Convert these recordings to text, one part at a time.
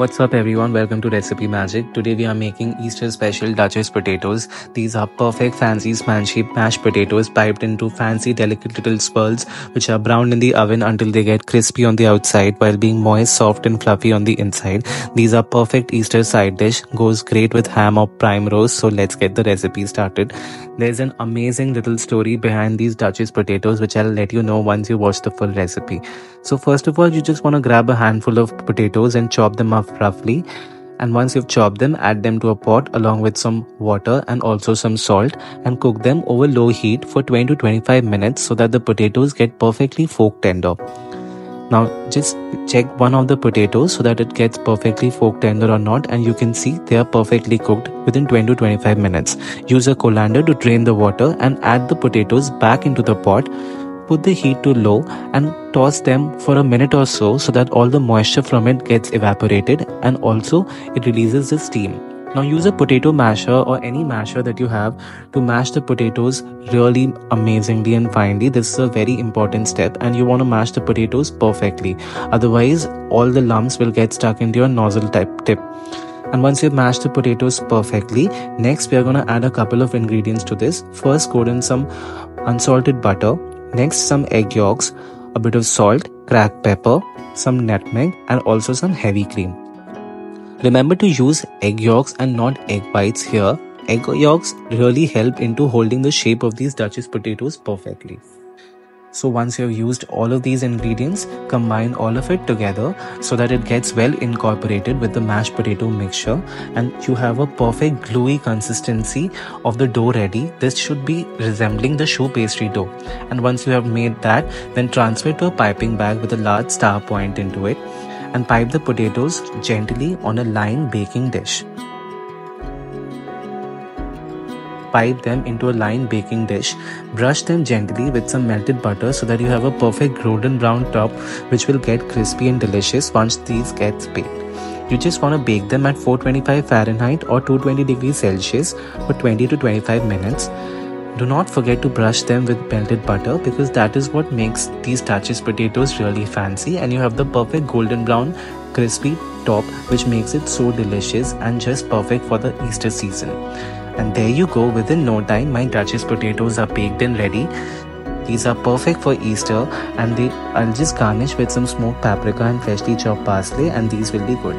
What's up everyone, welcome to Recipe Magik. Today we are making Easter special Duchess potatoes. These are perfect fancy smanchy mashed potatoes piped into fancy delicate little swirls which are browned in the oven until they get crispy on the outside while being moist, soft and fluffy on the inside. These are perfect Easter side dish, goes great with ham or prime roast so let's get the recipe started. There's an amazing little story behind these Duchess potatoes which I'll let you know once you watch the full recipe. So first of all you just want to grab a handful of potatoes and chop them up roughly and once you've chopped them add them to a pot along with some water and also some salt and cook them over low heat for 20 to 25 minutes so that the potatoes get perfectly fork tender now just check one of the potatoes so that it gets perfectly fork tender or not and you can see they are perfectly cooked within 20 to 25 minutes. Use a colander to drain the water and add the potatoes back into the pot put the heat to low and toss them for a minute or so so that all the moisture from it gets evaporated and also it releases the steam. Now use a potato masher or any masher that you have to mash the potatoes really amazingly and finely. This is a very important step and you want to mash the potatoes perfectly. Otherwise all the lumps will get stuck into your nozzle type tip. And once you've mashed the potatoes perfectly, next we are going to add a couple of ingredients to this. First coat in some unsalted butter Next, some egg yolks, a bit of salt, cracked pepper, some nutmeg, and also some heavy cream. Remember to use egg yolks and not egg whites here. Egg yolks really help into holding the shape of these Duchess potatoes perfectly. So once you've used all of these ingredients, combine all of it together so that it gets well incorporated with the mashed potato mixture and you have a perfect gluey consistency of the dough ready. This should be resembling the choux pastry dough. And once you have made that, then transfer to a piping bag with a large star point into it and pipe the potatoes gently on a lined baking dish. Pipe them into a lined baking dish. Brush them gently with some melted butter so that you have a perfect golden brown top which will get crispy and delicious once these get baked. You just want to bake them at 425 Fahrenheit or 220 degrees Celsius for 20 to 25 minutes. Do not forget to brush them with melted butter because that is what makes these Duchess potatoes really fancy and you have the perfect golden brown crispy top which makes it so delicious and just perfect for the Easter season. And there you go, within no time my Duchess potatoes are baked and ready. These are perfect for Easter and they, I'll just garnish with some smoked paprika and freshly chopped parsley and these will be good.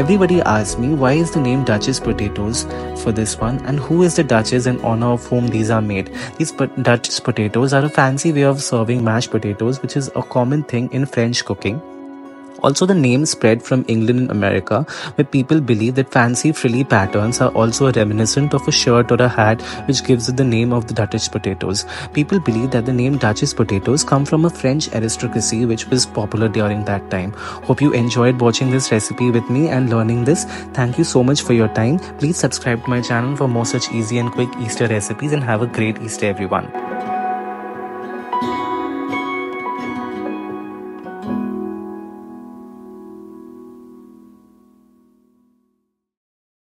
Everybody asks me why is the name Duchess potatoes for this one and who is the Duchess in honor of whom these are made. These Duchess potatoes are a fancy way of serving mashed potatoes which is a common thing in French cooking. Also, the name spread from England and America, where people believe that fancy frilly patterns are also reminiscent of a shirt or a hat, which gives it the name of the Duchess potatoes. People believe that the name Duchess potatoes come from a French aristocracy which was popular during that time. Hope you enjoyed watching this recipe with me and learning this. Thank you so much for your time. Please subscribe to my channel for more such easy and quick Easter recipes and have a great Easter everyone.